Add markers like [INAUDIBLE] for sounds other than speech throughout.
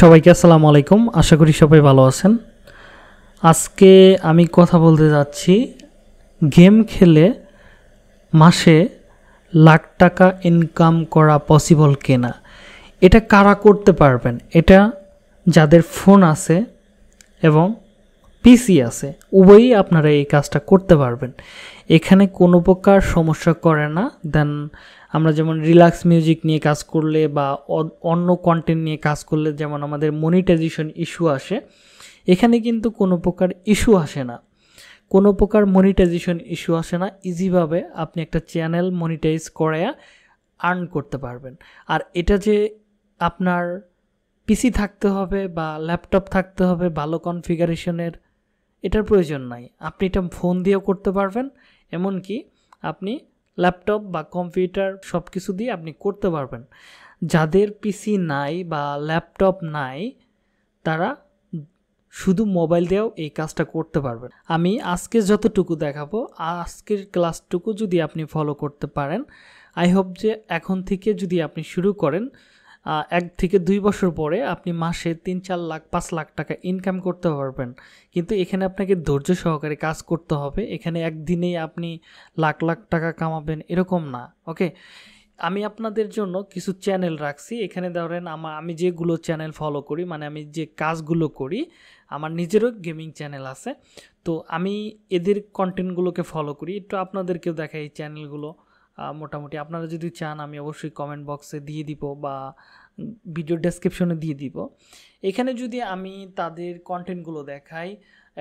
সবাইকে আসসালামু আলাইকুম। আশা করি সবাই ভালো আছেন। আজকে আমি কথা বলতে যাচ্ছি, গেম খেলে মাসে লাখ টাকা ইনকাম করা পসিবল কিনা। এটা কারা করতে পারবেন? এটা যাদের ফোন আছে এবং পিসি আছে, উভয়ই আপনারা এই কাজটা করতে পারবেন। এখানে কোনো প্রকার সমস্যা করে না, দেন আমরা যেমন রিল্যাক্স মিউজিক নিয়ে কাজ করলে বা অন্য কন্টেন্ট নিয়ে কাজ করলে যেমন আমাদের মনিটাইজেশন ইস্যু আসে, এখানে কিন্তু কোনো প্রকার ইস্যু আসে না। কোনো প্রকার মনিটাইজেশন ইস্যু আসে না ইজিভাবে আপনি একটা চ্যানেল মনিটাইজ করায়া আর্ন করতে পারবেন। আর এটা যে আপনার পিসি থাকতে হবে বা ল্যাপটপ থাকতে হবে, ভালো কনফিগারেশনের এটার প্রয়োজন নাই। আপনি এটা ফোন দিয়েও করতে পারবেন, এমনকি আপনি ল্যাপটপ বা কম্পিউটার সব কিছু দিয়ে আপনি করতে পারবেন। যাদের পিসি নাই বা ল্যাপটপ নাই, তারা শুধু মোবাইল দিয়েও এই কাজটা করতে পারবেন। আমি আজকে যতটুকু দেখাবো, আজকের ক্লাসটুকু যদি আপনি ফলো করতে পারেন আই হোপ যে এখন থেকে যদি আপনি শুরু করেন এক থেকে দুই বছর পরে আপনি মাসে তিন, চার লাখ, পাঁচ লাখ টাকা ইনকাম করতে পারবেন। কিন্তু এখানে আপনাকে ধৈর্য সহকারে কাজ করতে হবে। এখানে একদিনেই আপনি লাখ লাখ টাকা কামাবেন এরকম না, ওকে? আমি আপনাদের জন্য কিছু চ্যানেল রাখছি। এখানে ধরেন আমার আমি যেগুলো চ্যানেল ফলো করি মানে আমি যে কাজগুলো করি, আমার নিজেরও গেমিং চ্যানেল আছে। তো আমি এদের কন্টেন্টগুলোকে ফলো করি। একটু আপনাদেরকেও দেখাই এই চ্যানেলগুলো মোটামুটি আপনারা যদি চান, আমি অবশ্যই কমেন্ট বক্সে দিয়ে দিব বা ভিডিও ডেসক্রিপশনে দিয়ে দিব। এখানে যদি আমি তাদের কন্টেন্টগুলো দেখাই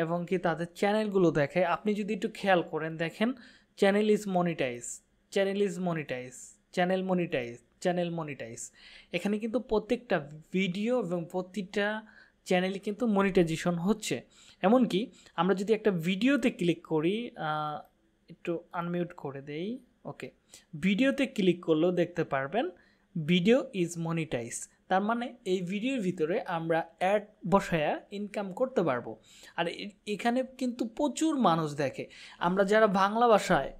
এবং কি তাদের চ্যানেলগুলো দেখাই, আপনি যদি একটু খেয়াল করেন, দেখেন channel is monetize channel is monetize channel monetize channel monetize এখানে কিন্তু প্রত্যেকটা ভিডিও এবং প্রতিটা চ্যানেলে কিন্তু মনিটাইজেশন হচ্ছে। এমনকি আমরা যদি একটা ভিডিওতে ক্লিক করি একটু আনমিউট করে দেই। ওকে ভিডিওতে ক্লিক করলেও দেখতে পারবেন ভিডিও ইজ মনিটাইজ তার মানে এই ভিডিওর ভিতরে আমরা অ্যাড বসায়া ইনকাম করতে পারব। আর এখানে কিন্তু প্রচুর মানুষ দেখে। আমরা যারা বাংলা ভাষায়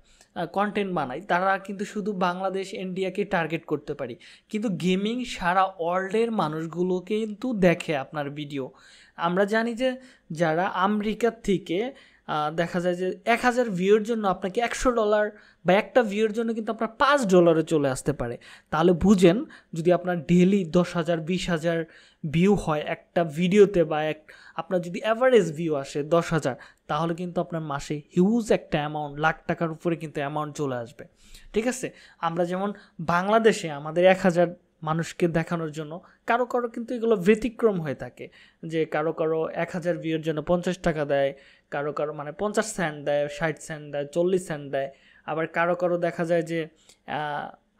কন্টেন্ট বানাই, তারা কিন্তু শুধু বাংলাদেশ ইন্ডিয়াকে টার্গেট করতে পারি। কিন্তু গেমিং সারা ওয়ার্ল্ডের মানুষগুলো কিন্তু দেখে আপনার ভিডিও আমরা জানি যে যারা আমেরিকার থেকে দেখা যায় যে এক হাজার ভিউর জন্য আপনাকে একশো ডলার বা একটা ভিউর জন্য কিন্তু আপনার পাঁচ ডলারে চলে আসতে পারে। তাহলে বুঝেন, যদি আপনার ডেলি দশ হাজার, বিশ হাজার ভিউ হয় একটা ভিডিওতে বা এক, আপনার যদি অ্যাভারেজ ভিউ আসে দশ হাজার, তাহলে কিন্তু আপনার মাসে হিউজ একটা অ্যামাউন্ট লাখ টাকার উপরে কিন্তু অ্যামাউন্ট চলে আসবে। ঠিক আছে? আমরা যেমন বাংলাদেশে আমাদের এক হাজার মানুষকে দেখানোর জন্য কারও কারও কিন্তু এগুলো ব্যতিক্রম হয়ে থাকে। যে কারও কারও এক হাজার ভিউর জন্য পঞ্চাশ টাকা দেয়, কারও কারও মানে পঞ্চাশ সেন্ট দেয়, ষাট সেন্ট দেয়, চল্লিশ সেন্ট দেয়। আবার কারও কারও দেখা যায় যে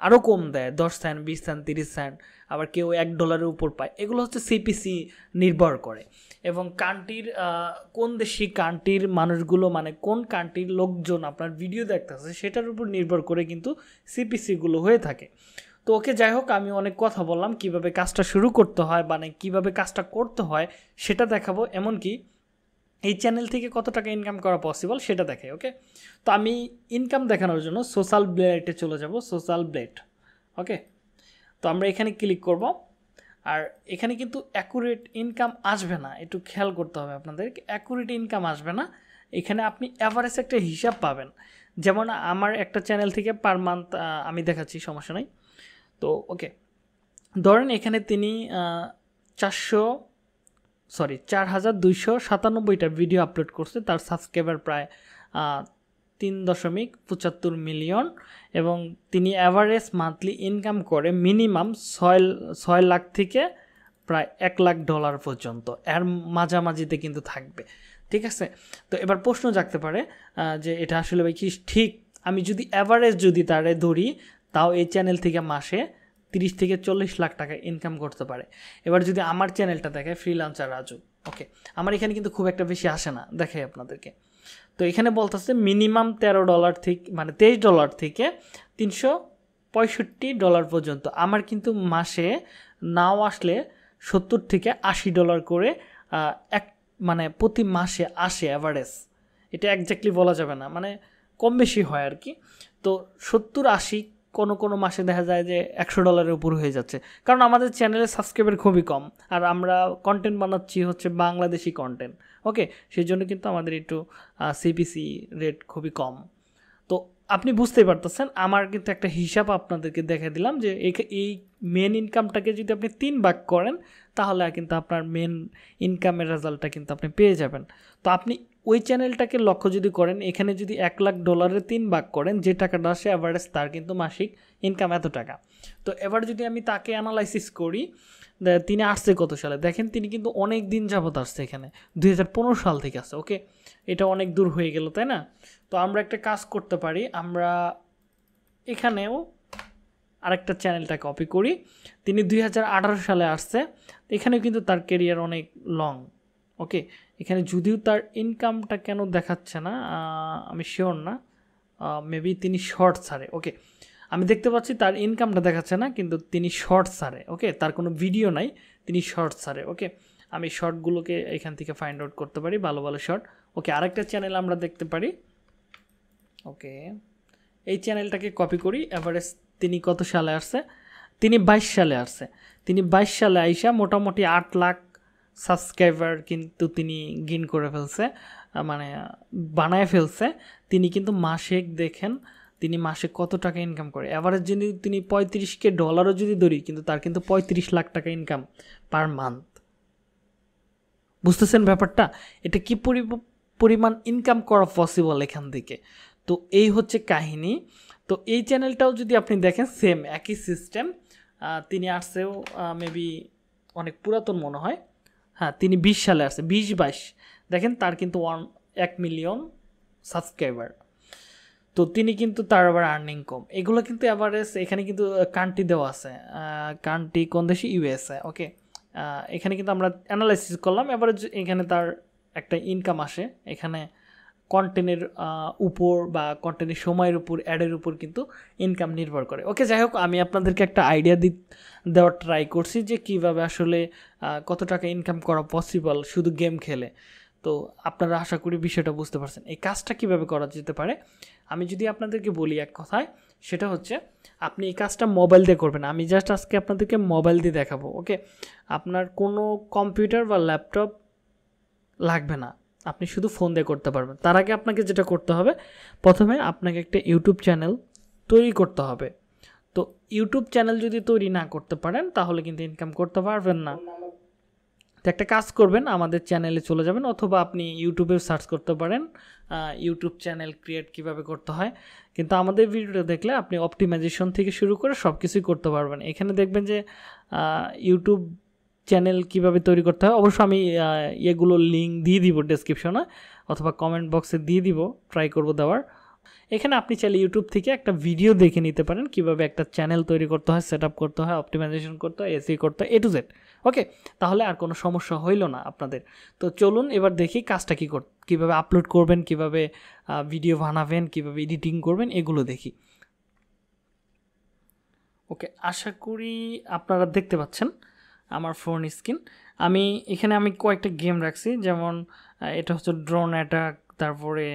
আরও কম দেয়, দশ সেন্ট বিশ সেন্ট তিরিশ সেন্ট আবার কেউ এক ডলারের উপর পায়। এগুলো হচ্ছে সিপিসি নির্ভর করে। এবং কান্ট্রির কোন দেশি কান্ট্রির মানুষগুলো মানে কোন কান্ট্রির লোকজন আপনার ভিডিও দেখতেছে, সেটার উপর নির্ভর করে কিন্তু সিপিসিগুলো হয়ে থাকে। তো ওকে যাই হোক, আমি অনেক কথা বললাম, কীভাবে কাজটা শুরু করতে হয় মানে কীভাবে কাজটা করতে হয়, সেটা দেখাবো। এমনকি এই চ্যানেল থেকে কত টাকা ইনকাম করা পসিবল সেটা দেখাই ওকে তো আমি ইনকাম দেখানোর জন্য সোশ্যাল ব্লেডে চলে যাব সোশ্যাল ব্লেড ওকে তো আমরা এখানে ক্লিক করব, আর এখানে কিন্তু অ্যাকুরেট ইনকাম আসবে না, একটু খেয়াল করতে হবে আপনাদের অ্যাকুরেট ইনকাম আসবে না। এখানে আপনি অ্যাভারেজ একটা হিসাব পাবেন। যেমন আমার একটা চ্যানেল থেকে পার মান্থ আমি দেখাচ্ছি, সমস্যা নাই। তো ওকে ধরেন এখানে তিনি চারশো সরি চার হাজার দুইশো সাতানব্বইটা ভিডিও আপলোড করছে। তার সাবস্ক্রাইবার প্রায় তিন দশমিক পঁচাত্তর মিলিয়ন এবং তিনি অ্যাভারেজ মান্থলি ইনকাম করে মিনিমাম ছয় ছয় লাখ থেকে প্রায় এক লাখ ডলার পর্যন্ত। এর মাঝামাঝিতে কিন্তু থাকবে। ঠিক আছে? তো এবার প্রশ্ন জাগতে পারে যে এটা আসলে ভাই কি ঠিক? আমি যদি অ্যাভারেজ যদি তারে ধরি তাও এই চ্যানেল থেকে মাসে তিরিশ থেকে চল্লিশ লাখ টাকা ইনকাম করতে পারে। এবার যদি আমার চ্যানেলটা দেখায় ফ্রিলান্সার রাজু ওকে আমার এখানে কিন্তু খুব একটা বেশি আসে না, দেখাই আপনাদেরকে। তো এখানে বলতেছে মিনিমাম তেরো ডলার থেকে মানে তেইশ ডলার থেকে তিনশো পঁয়ষট্টি ডলার পর্যন্ত। আমার কিন্তু মাসে নাও আসলে সত্তর থেকে আশি ডলার করে এক মানে প্রতি মাসে আসে অ্যাভারেজ এটা একজাক্টলি বলা যাবে না মানে কম বেশি হয় আর কি। তো সত্তর আশি কোনো কোনো মাসে দেখা যায় যে একশো ডলারের উপর হয়ে যাচ্ছে। কারণ আমাদের চ্যানেলে সাবস্ক্রাইবার খুবই কম। আর আমরা কন্টেন্ট বানাচ্ছি হচ্ছে বাংলাদেশি কন্টেন্ট ওকে সেই জন্য কিন্তু আমাদের একটু সিপিসি রেট খুবই কম। তো আপনি বুঝতেই পারতেছেন, আমার কিন্তু একটা হিসাব আপনাদেরকে দেখে দিলাম যে এই মেন ইনকামটাকে যদি আপনি তিন ভাগ করেন, তাহলে কিন্তু আপনার মেন ইনকামের রেজাল্টটা কিন্তু আপনি পেয়ে যাবেন। তো আপনি ওই চ্যানেলটাকে লক্ষ্য যদি করেন, এখানে যদি এক লাখ ডলারের তিন ভাগ করেন, যে টাকাটা আসে অ্যাভারেজ তার কিন্তু মাসিক ইনকাম এত টাকা। তো এবার যদি আমি তাকে অ্যানালাইসিস করি তিনি আসছে কত সালে? দেখেন তিনি কিন্তু অনেক দিন যাবত আসছে এখানে। দুই হাজার পনেরো সাল থেকে আসছে, ওকে? এটা অনেক দূর হয়ে গেল, তাই না? তো আমরা একটা কাজ করতে পারি, আমরা এখানেও আরেকটা চ্যানেলটা কপি করি। তিনি দুই হাজার আঠারো সালে আসছে, এখানেও কিন্তু তার কেরিয়ার অনেক লং ওকে এখানে যদিও তার ইনকামটা কেন দেখাচ্ছে না আমি শিওর না মেবি তিনি শর্ট ছাড়ে ওকে আমি দেখতে পাচ্ছি তার ইনকামটা দেখাচ্ছে না, কিন্তু তিনি শর্ট ছাড়ে ওকে তার কোনো ভিডিও নাই, তিনি শর্ট ছাড়ে ওকে আমি শর্টগুলোকে এখান থেকে ফাইন্ড আউট করতে পারি, ভালো ভালো শর্ট ওকে আরেকটা চ্যানেল আমরা দেখতে পারি। ওকে এই চ্যানেলটাকে কপি করি এভারেজ তিনি কত সালে আসছে? তিনি বাইশ সালে আসছে। তিনি বাইশ সালে আইসা মোটামুটি আট লাখ সাবস্ক্রাইবার কিন্তু তিনি গিন করে ফেলছে মানে বানায় ফেলছে। তিনি কিন্তু মাসে দেখেন, তিনি মাসে কত টাকা ইনকাম করে? অ্যাভারেজ যদি তিনি পঁয়ত্রিশকে ডলারও যদি ধরি, কিন্তু তার কিন্তু পঁয়ত্রিশ লাখ টাকা ইনকাম পার মান্থ বুঝতেছেন ব্যাপারটা? এটা কি পরিমাণ ইনকাম করা পসিবল এখান থেকে? তো এই হচ্ছে কাহিনী। তো এই চ্যানেলটাও যদি আপনি দেখেন সেম একই সিস্টেম তিনি আসছেও মেবি অনেক পুরাতন মনে হয়। হ্যাঁ তিনি বিশ সালে আসছে, বিশ বাইশ। দেখেন তার কিন্তু ওয়ান, এক মিলিয়ন সাবস্ক্রাইবার। তো তিনি কিন্তু তার আবার আর্নিং কম। এগুলো কিন্তু অ্যাভারেজ এখানে কিন্তু কান্ট্রি দেওয়া আছে। কান্ট্রি কোন দেশে? ইউএসএ ওকে এখানে কিন্তু আমরা অ্যানালাইসিস করলাম এবারে এখানে তার একটা ইনকাম আসে। এখানে কন্টেন্টের উপর বা কন্টেন্টের সময়ের উপর অ্যাডের উপর কিন্তু ইনকাম নির্ভর করে। ওকে যাই হোক, আমি আপনাদেরকে একটা আইডিয়া দি, দেওয়ার ট্রাই করছি যে কীভাবে আসলে কত টাকা ইনকাম করা পসিবল শুধু গেম খেলে। তো আপনারা আশা করি বিষয়টা বুঝতে পারছেন। এই কাজটা কীভাবে করা যেতে পারে? আমি যদি আপনাদেরকে বলি এক কথায়, সেটা হচ্ছে আপনি এই কাজটা মোবাইল দিয়ে করবেন। আমি জাস্ট আজকে আপনাদেরকে মোবাইল দিয়ে দেখাবো ওকে আপনার কোনো কম্পিউটার বা ল্যাপটপ লাগবে না। আপনি শুধু ফোন দিয়ে করতে পারবেন। তার আগে আপনাকে যেটা করতে হবে, প্রথমে আপনাকে একটা ইউটিউব চ্যানেল তৈরি করতে হবে। তো ইউটিউব চ্যানেল যদি তৈরি না করতে পারেন, তাহলে কিন্তু ইনকাম করতে পারবেন না। তো একটা কাজ করবেন, আমাদের চ্যানেলে চলে যাবেন অথবা আপনি ইউটিউবে সার্চ করতে পারেন ইউটিউব চ্যানেল ক্রিয়েট কীভাবে করতে হয়। কিন্তু আমাদের ভিডিওটা দেখলে আপনি অপটিমাইজেশন থেকে শুরু করে সব কিছুই করতে পারবেন। এখানে দেখবেন যে ইউটিউব চ্যানেল কীভাবে তৈরি করতে হয়, অবশ্য আমি এগুলো লিঙ্ক দিয়ে দিব ডেসক্রিপশনে অথবা কমেন্ট বক্সে দিয়ে দিব ট্রাই করব দেওয়ার। এখানে আপনি চাইলে ইউটিউব থেকে একটা ভিডিও দেখে নিতে পারেন। কীভাবে একটা চ্যানেল তৈরি করতে হয় সেট করতে হয় অপটিমাইজেশন করতে হয় এসি করতে হয় এ টু জেড ওকে তাহলে আর কোনো সমস্যা হইল না আপনাদের। তো চলুন এবার দেখি কাজটা কী কর কীভাবে আপলোড করবেন, কীভাবে ভিডিও বানাবেন, কীভাবে এডিটিং করবেন, এগুলো দেখি। ওকে আশা করি আপনারা দেখতে পাচ্ছেন আমার ফোন স্ক্রিন আমি, এখানে আমি কয়েকটা গেম রাখছি। যেমন এটা হচ্ছে ড্রোন অ্যাটাক তারপরে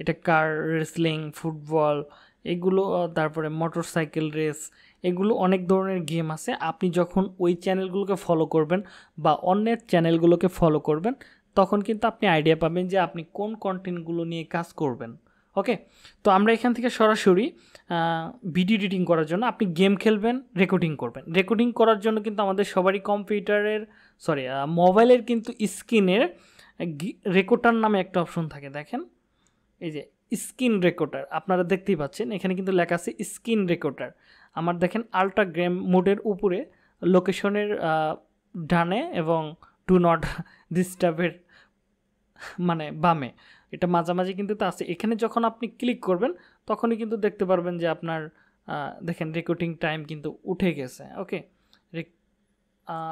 এটা কার রেসলিং, ফুটবল, এগুলো তারপরে মোটর সাইকেল রেস, এগুলো অনেক ধরনের গেম আছে। আপনি যখন ওই চ্যানেলগুলোকে ফলো করবেন বা অন্যের চ্যানেলগুলোকে ফলো করবেন, তখন কিন্তু আপনি আইডিয়া পাবেন যে আপনি কোন কন্টেন্টগুলো নিয়ে কাজ করবেন। ওকে তো আমরা এখান থেকে সরাসরি ভিডিও এডিটিং করার জন্য আপনি গেম খেলবেন রেকর্ডিং করবেন। রেকর্ডিং করার জন্য কিন্তু আমাদের সবারই কম্পিউটারের সরি মোবাইলের কিন্তু স্ক্রিনের রেকর্ডার নামে একটা অপশন থাকে, দেখেন। এই যে স্ক্রিন রেকর্ডার, আপনারা দেখতেই পাচ্ছেন, এখানে কিন্তু লেখা আছে স্ক্রিন রেকর্ডার। আমার দেখেন আলট্রা গ্রেম মোডের উপরে লোকেশনের ডানে এবং ডু নট [LAUGHS] ডিস্টার্বের মানে বামে। এটা মাঝামাঝি কিন্তু তা আছে। এখানে যখন আপনি ক্লিক করবেন, তখনই কিন্তু দেখতে পারবেন যে আপনার দেখেন রেকর্ডিং টাইম কিন্তু উঠে গেছে, ওকে?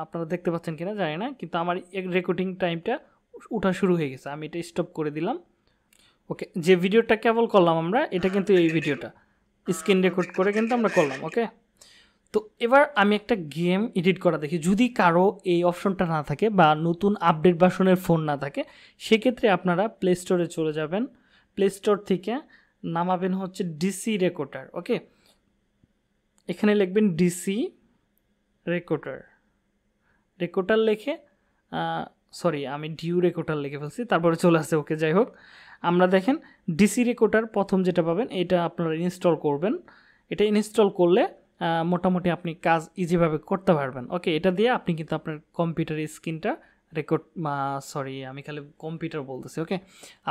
আপনারা দেখতে পাচ্ছেন কিনা জানি না, কিন্তু আমার রেকর্ডিং টাইমটা উঠা শুরু হয়ে গেছে। আমি এটা স্টপ করে দিলাম। ওকে যে ভিডিওটা কেবল করলাম আমরা, এটা কিন্তু এই ভিডিওটা। স্ক্রিন রেকর্ড করে কিন্তু আমরা করলাম ওকে তো এবার আমি একটা গেম এডিট করা দেখি। যদি কারও এই অপশনটা না থাকে বা নতুন আপডেট ভার্সনের ফোন না থাকে, সেক্ষেত্রে আপনারা প্লে স্টোরে চলে যাবেন। প্লে স্টোর থেকে নামাবেন হচ্ছে ডিসি রেকর্ডার ওকে এখানে লিখবেন ডিসি রেকর্ডার রেকর্ডার লিখে সরি, আমি ডিউ রেকর্ডার লিখে ফেলছি, তারপরে চলে আসছে, ওকে, যাই হোক। আমরা দেখেন ডিসি রেকর্ডার প্রথম যেটা পাবেন, এটা আপনারা ইনস্টল করবেন। এটা ইনস্টল করলে মোটামুটি আপনি কাজ ইজিভাবে করতে পারবেন। ওকে, এটা দিয়ে আপনি কিন্তু আপনার কম্পিউটার স্ক্রিনটা রেকর্ড সরি, আমি খালি কম্পিউটার বলতেছি, ওকে?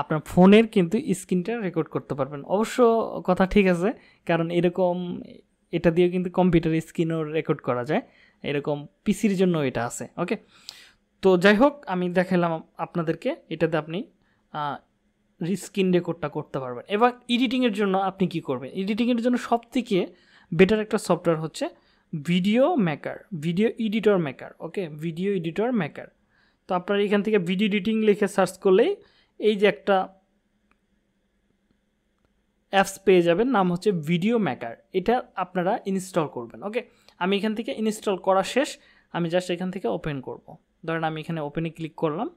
আপনার ফোনের কিন্তু স্ক্রিনটা রেকর্ড করতে পারবেন। অবশ্য কথা ঠিক আছে, কারণ এরকম, এটা দিয়ে কিন্তু কম্পিউটার স্ক্রিনও রেকর্ড করা যায়। এরকম পিসির জন্য এটা আছে, ওকে? তো যাই হোক, আমি দেখালাম আপনাদেরকে, এটাতে আপনি স্ক্রিন রেকর্ডটা করতে পারবেন। এবার এডিটিংয়ের জন্য আপনি কি করবেন? এডিটিংয়ের জন্য সব থেকে বেটার একটা সফটওয়্যার হচ্ছে video maker video editor maker okay video editor maker তো আপনার এখান থেকে ভিডিও এডিটিং লিখে সার্চ করলেই এই যে একটা অ্যাপস পেয়ে যাবেন, নাম হচ্ছে ভিডিও মেকার এটা আপনারা ইনস্টল করবেন ওকে আমি এখান থেকে ইনস্টল করা শেষ, আমি জাস্ট এখান থেকে ওপেন করব। ধরেন আমি এখানে ওপেনে ক্লিক করলাম,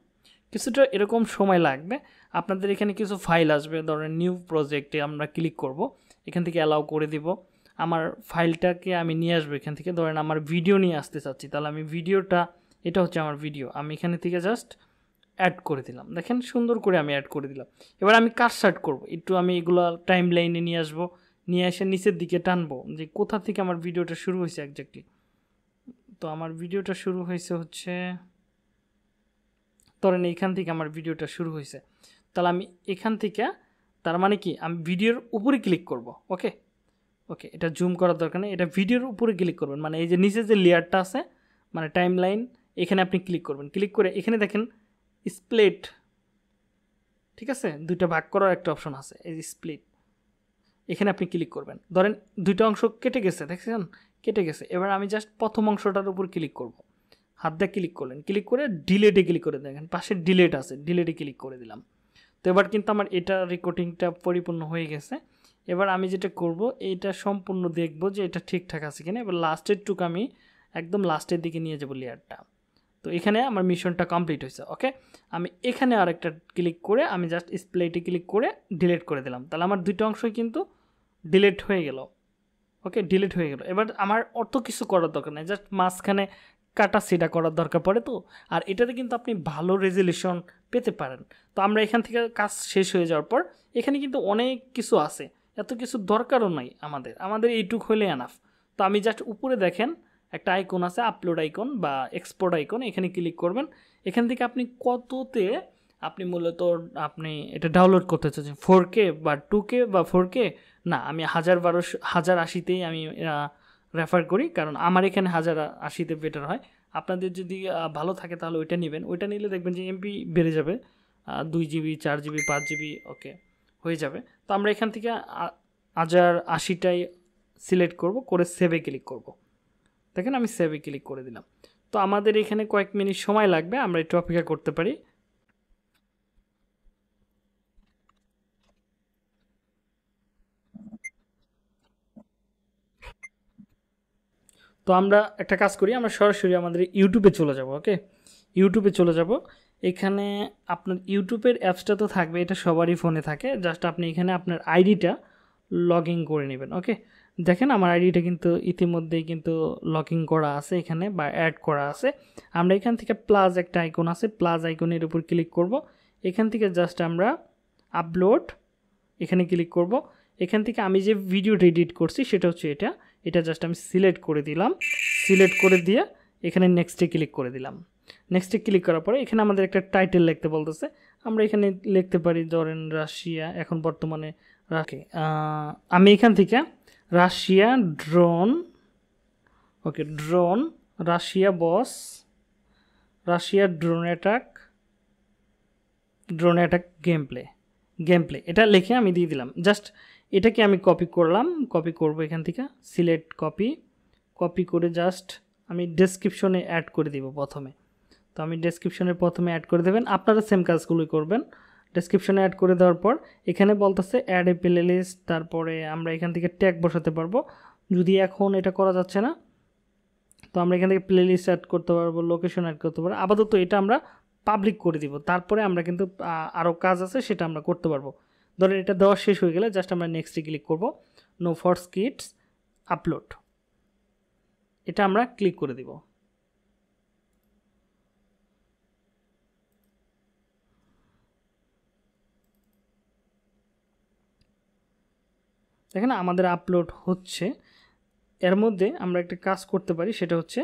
কিছুটা এরকম সময় লাগবে। আপনাদের এখানে কিছু ফাইল আসবে, ধরেন নিউ প্রজেক্টে আমরা ক্লিক করব, এখান থেকে অ্যালাউ করে দিব। আমার ফাইলটাকে আমি নিয়ে আসব এখান থেকে, ধরেন আমার ভিডিও নিয়ে আসতে চাচ্ছি, তাহলে আমি ভিডিওটা এটা হচ্ছে আমার ভিডিও আমি এখানে থেকে জাস্ট অ্যাড করে দিলাম। দেখেন সুন্দর করে আমি অ্যাড করে দিলাম। এবার আমি কাজ স্টার্ট করব? একটু আমি এগুলো টাইম লাইনে নিয়ে আসব, নিয়ে এসে নিচের দিকে টানবো, যে কোথা থেকে আমার ভিডিওটা শুরু হয়েছে একজাক্টলি তো আমার ভিডিওটা শুরু হয়েছে হচ্ছে ধরেন এইখান থেকে আমার ভিডিওটা শুরু হয়েছে তাহলে আমি এখান থেকে, তার মানে কি? আমি ভিডিওর উপরে ক্লিক করব ওকে ওকে এটা জুম করার দরকার নেই। এটা ভিডিওর উপরে ক্লিক করবেন। মানে এই যে নিচে যে লেয়ারটা আছে মানে টাইম লাইন এখানে আপনি ক্লিক করবেন। ক্লিক করে এখানে দেখেন স্প্লিট ঠিক আছে? দুইটা ভাগ করার একটা অপশন আছে, এই যে স্প্লিট এখানে আপনি ক্লিক করবেন। ধরেন দুইটা অংশ কেটে গেছে, দেখছেন? কেটে গেছে। এবার আমি জাস্ট প্রথম অংশটার উপর ক্লিক করব। হাত দিয়ে ক্লিক করলেন। ক্লিক করে ডিলেটে ক্লিক করে দেখেন। পাশে ডিলেট আছে। ডিলেটে ক্লিক করে দিলাম। তো এবার কিন্তু আমার এটা রেকর্ডিংটা পরিপূর্ণ হয়ে গেছে। এবার আমি যেটা করব এইটা সম্পূর্ণ দেখব যে এটা ঠিকঠাক আছে কিনা। এবার লাস্টের টুক আমি একদম লাস্টের দিকে নিয়ে যাব লেয়ারটা তো এখানে আমার মিশনটা কমপ্লিট হয়েছে ওকে আমি এখানে আরেকটা ক্লিক করে আমি জাস্ট স্প্লেটে ক্লিক করে ডিলিট করে দিলাম। তাহলে আমার দুইটা অংশই কিন্তু ডিলিট হয়ে গেল ওকে ডিলিট হয়ে গেল। এবার আমার অত কিছু করার দরকার নেই। জাস্ট মাঝখানে কাটা সেটা করার দরকার পড়ে তো। আর এটাতে কিন্তু আপনি ভালো রেজলিউশন পেতে পারেন। তো আমরা এখান থেকে কাজ শেষ হয়ে যাওয়ার পর এখানে কিন্তু অনেক কিছু আছে। এত কিছু দরকারও নাই আমাদের। আমাদের এইটুক হলে এনাফ তো আমি জাস্ট উপরে দেখেন একটা আইকন আছে আপলোড আইকন বা এক্সপোর্ট আইকন এখানে ক্লিক করবেন। এখান থেকে আপনি কততে আপনি মূলত আপনি এটা ডাউনলোড করতে চাচ্ছেন? ফোর কে বা টু কে বা ফোর কে না, আমি হাজার বারোশো, হাজার আশিতেই আমি রেফার করি, কারণ আমার এখানে হাজার আশিতে বেটার হয়। আপনাদের যদি ভালো থাকে তাহলে ওইটা নেবেন। ওইটা নিলে দেখবেন যে এমপি বেড়ে যাবে দুই জিবি চার জিবি পাঁচ জিবি ওকে হয়ে যাবে। তো আমরা এখান থেকে হাজার আশিটাই সিলেক্ট করব, করে সেভে ক্লিক করব। দেখেন আমি সেভে ক্লিক করে দিলাম। তো আমাদের এখানে কয়েক মিনিট সময় লাগবে, আমরা একটু অপেক্ষা করতে পারি। তো আমরা একটা কাজ করি, আমরা সরাসরি আমাদের ইউটিউবে চলে যাব ওকে ইউটিউবে চলে যাব। এখানে আপনার ইউটিউবের অ্যাপসটা তো থাকবে, এটা সবারই ফোনে থাকে। জাস্ট আপনি এখানে আপনার আইডিটা লগ ইন করে নেবেন ওকে দেখেন আমার আইডিটা কিন্তু ইতিমধ্যেই কিন্তু লগ ইন করা আছে এখানে বা অ্যাড করা আছে। আমরা এখান থেকে প্লাস একটা আইকন আছে প্লাস আইকনের উপর ক্লিক করব। এখান থেকে জাস্ট আমরা আপলোড এখানে ক্লিক করব। এখান থেকে আমি যে ভিডিওটা এডিট করছি, সেটা হচ্ছে এটা। এটা জাস্ট আমি সিলেক্ট করে দিলাম। সিলেক্ট করে দিয়ে এখানে নেক্সটে ক্লিক করে দিলাম। নেক্সটে ক্লিক করার পরে এখানে আমাদের একটা টাইটেল লিখতে বলতেছে। আমরা এখানে লিখতে পারি ধরেন রাশিয়া, এখন বর্তমানে রাখে আমি এখান থেকে Russia drone okay drone Russia boss Russia drone attack drone attack game play game play এটা লিখে আমি দিয়ে দিলাম। জাস্ট এটাকে আমি কপি করলাম কপি করব এখান থেকে সিলেক্ট কপি কপি করে জাস্ট আমি ডেসক্রিপশনে অ্যাড করে দিব প্রথমে। তো আমি ডেসক্রিপশনের প্রথমে অ্যাড করে দেবেন, আপনারা সেম কাজগুলোই করবেন। ডেসক্রিপশনে অ্যাড করে দেওয়ার পর, এখানে বলতেছে অ্যাড এ প্লে লিস্ট তারপরে আমরা এখান থেকে ট্যাগ বসাতে পারব। যদি এখন এটা করা যাচ্ছে না, তো আমরা এখান থেকে প্লে লিস্ট অ্যাড করতে পারব লোকেশন অ্যাড করতে পারব। আপাতত এটা আমরা পাবলিক করে দিব, তারপরে আমরা কিন্তু আরও কাজ আছে, সেটা আমরা করতে পারব। ধরেন এটা দেওয়া শেষ হয়ে গেলে জাস্ট আমরা নেক্সটে ক্লিক করব। নো ফর স্কিটস আপলোড এটা আমরা ক্লিক করে দিব। দেখেন আমাদের আপলোড হচ্ছে। এর মধ্যে আমরা একটা কাজ করতে পারি, সেটা হচ্ছে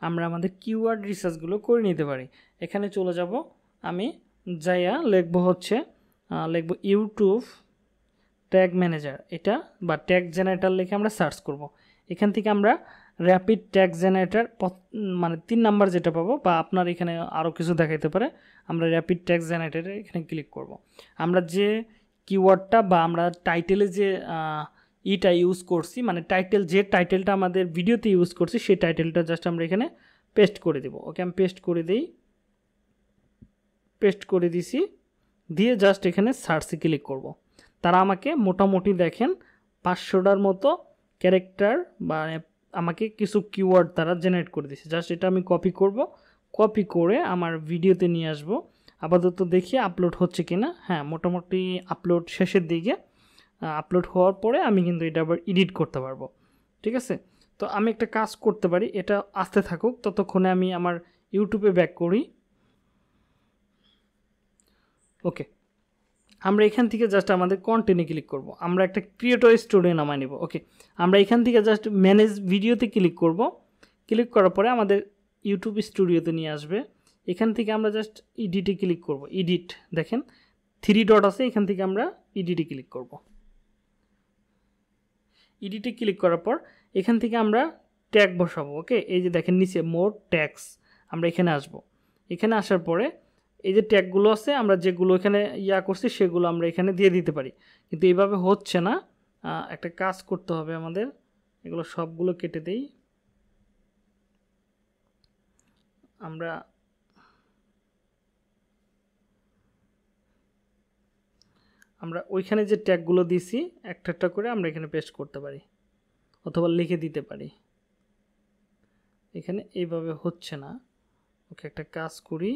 আমরা আমাদের কিওয়ার্ড রিসার্চগুলো করে নিতে পারি। এখানে চলে যাব। আমি যাইয়া লিখব হচ্ছে লিখব ইউটিউব ট্যাগ ম্যানেজার। এটা বা ট্যাগ জেনারেটার লিখে আমরা সার্চ করব। এখান থেকে আমরা র্যাপিড ট্যাগ জেনারেটার মানে তিন নাম্বার যেটা পাবো বা আপনার এখানে আরও কিছু দেখাইতে পারে, আমরা র্যাপিড ট্যাগ জেনারেটারে এখানে ক্লিক করব। আমরা যে কিওয়ার্ডটা বা আমরা টাইটেলে যে ইটা ইউজ করছি মানে টাইটেল যে টাইটেলটা আমাদের ভিডিওতে ইউজ করছি, সেই টাইটেলটা জাস্ট আমরা এখানে পেস্ট করে দেব। ওকে আমি পেস্ট করে দিই পেস্ট করে দিছি। দিয়ে জাস্ট এখানে সার্চে ক্লিক করব। তারা আমাকে মোটামুটি দেখেন পাঁচশোটার মতো ক্যারেক্টার বা আমাকে কিছু কিওয়ার্ড তারা জেনারেট করে দিয়েছে। জাস্ট এটা আমি কপি করব কপি করে আমার ভিডিওতে নিয়ে আসব। আপাতত দেখি আপলোড হচ্ছে কি না হ্যাঁ মোটামুটি আপলোড শেষের দিকে আপলোড হওয়ার পরে আমি কিন্তু এটা আবার এডিট করতে পারব। ঠিক আছে? তো আমি একটা কাজ করতে পারি, এটা আসতে থাকুক, ততক্ষণে আমি আমার ইউটিউবে ব্যাক করি। ওকে আমরা এখান থেকে জাস্ট আমাদের কন্টেন্টে ক্লিক করব। আমরা একটা ক্রিয়েটর স্টুডিও নামায় নেব। ওকে আমরা এখান থেকে জাস্ট ম্যানেজ ভিডিওতে ক্লিক করব। ক্লিক করার পরে আমাদের ইউটিউব স্টুডিওতে নিয়ে আসবে। এখান থেকে আমরা জাস্ট ইডিটে ক্লিক করব। ইডিট দেখেন থ্রি ডট আছে, এখান থেকে আমরা ইডিটে ক্লিক করব। ইডিটে ক্লিক করার পর এখান থেকে আমরা ট্যাগ বসাবো। ওকে এই যে দেখেন, নিচে মোর ট্যাক্স আমরা এখানে আসব। এখানে আসার পরে এই যে ট্যাগগুলো আছে, আমরা যেগুলো এখানে ইয়া করছি, সেগুলো আমরা এখানে দিয়ে দিতে পারি। কিন্তু এইভাবে হচ্ছে না। একটা কাজ করতে হবে আমাদের। এগুলো সবগুলো কেটে দেই। আমরা আমরা ওইখানে যে ট্যাগগুলো দিছি, একটা একটা করে আমরা এখানে পেস্ট করতে পারি। অথবা লিখে দিতে পারি। এখানে এইভাবে হচ্ছে না। ওকে, একটা কাজ করি।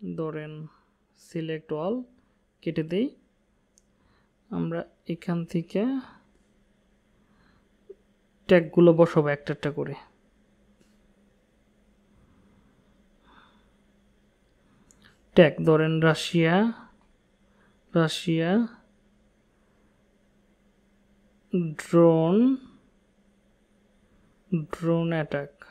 ধরেন সিলেক্ট অল কেটে দেই। আমরা এখান থেকে ট্যাগগুলো বসাবো একটা একটা করে। ট্যাগ ধরেন Russia Russia drone drone attack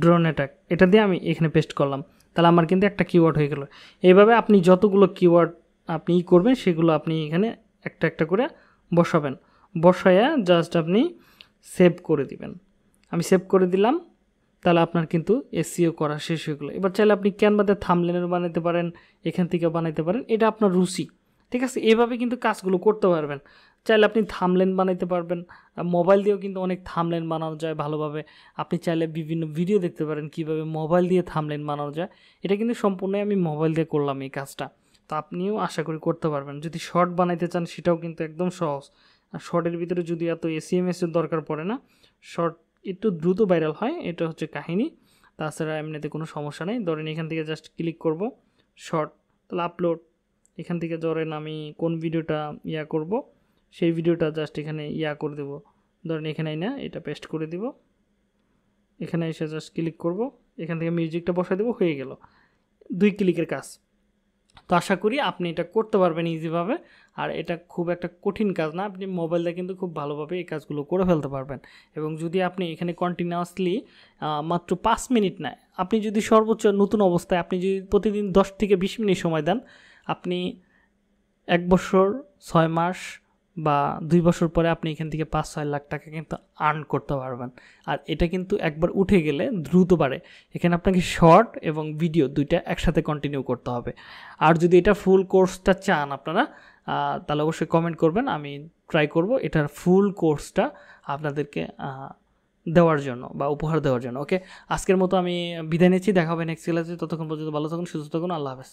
drone attack এটা দিয়ে আমি এখানে পেস্ট করলাম। তাহলে আমার কিন্তু একটা কিওয়ার্ড হয়ে গেল। এইভাবে আপনি যতগুলো কিওয়ার্ড আপনি ই করবেন, সেগুলো আপনি এখানে একটা একটা করে বসাবেন। বসায়া জাস্ট আপনি সেভ করে দিবেন। আমি সেভ করে দিলাম, তাহলে আপনার কিন্তু এসিও করা শেষ হয়ে গেলো। এবার চাইলে আপনি ক্যানভাতে থামলেনের বানাতে পারেন, এখান থেকে বানাইতে পারেন, এটা আপনার রুচি। ঠিক আছে? এভাবে কিন্তু কাজগুলো করতে পারবেন। চাইলে আপনি থামলেন বানাইতে পারবেন। মোবাইল দিয়েও কিন্তু অনেক থামলেন বানানো যায় ভালোভাবে। আপনি চাইলে বিভিন্ন ভিডিও দেখতে পারেন কীভাবে মোবাইল দিয়ে থামলেন বানানো যায়। এটা কিন্তু সম্পূর্ণই আমি মোবাইল দিয়ে করলাম এই কাজটা। তো আপনিও আশা করি করতে পারবেন। যদি শর্ট বানাইতে চান সেটাও কিন্তু একদম সহজ। আর শর্টের ভিতরে যদি এত এসিএমএসের দরকার পড়ে না, শর্ট একটু দ্রুত ভাইরাল হয়, এটা হচ্ছে কাহিনী। তাছাড়া এমনিতে কোনো সমস্যা নেই। ধরেন এখান থেকে জাস্ট ক্লিক করব, শর্ট, তাহলে আপলোড। এখান থেকে ধরেন আমি কোন ভিডিওটা ইয়া করব সেই ভিডিওটা জাস্ট এখানে ইয়া করে দেব। ধরেন এখানে না এটা পেস্ট করে দিব। এখানে এসে জাস্ট ক্লিক করব। এখান থেকে মিউজিকটা বসাই দেবো, হয়ে গেল। দুই ক্লিকের কাজ। তো আশা করি আপনি এটা করতে পারবেন ইজিভাবে আর এটা খুব একটা কঠিন কাজ না, আপনি মোবাইল দিয়ে কিন্তু খুব ভালোভাবে এই কাজগুলো করে ফেলতে পারবেন। এবং যদি আপনি এখানে কন্টিনিউয়াসলি মাত্র পাঁচ মিনিট নেয়, আপনি যদি সর্বোচ্চ নতুন অবস্থায়, আপনি যদি প্রতিদিন দশ থেকে বিশ মিনিট সময় দেন, আপনি এক বছর, ছয় মাস বা দুই বছর পরে আপনি এখান থেকে পাঁচ, ছয় লাখ টাকা কিন্তু আর্ন করতে পারবেন। আর এটা কিন্তু একবার উঠে গেলে দ্রুত বাড়ে। এখানে আপনাকে শর্ট এবং ভিডিও দুইটা একসাথে কন্টিনিউ করতে হবে। আর যদি এটা ফুল কোর্সটা চান আপনারা তাহলে অবশ্যই কমেন্ট করবেন। আমি ট্রাই করব এটার ফুল কোর্সটা আপনাদেরকে দেওয়ার জন্য বা উপহার দেওয়ার জন্য। ওকে আজকের মতো আমি বিদায় নিচ্ছি। দেখা হবে নেক্সট ক্লাসে ততক্ষণ পর্যন্ত ভালো থাকুন, সুস্থ থাকুন। আল্লাহ হাফেজ।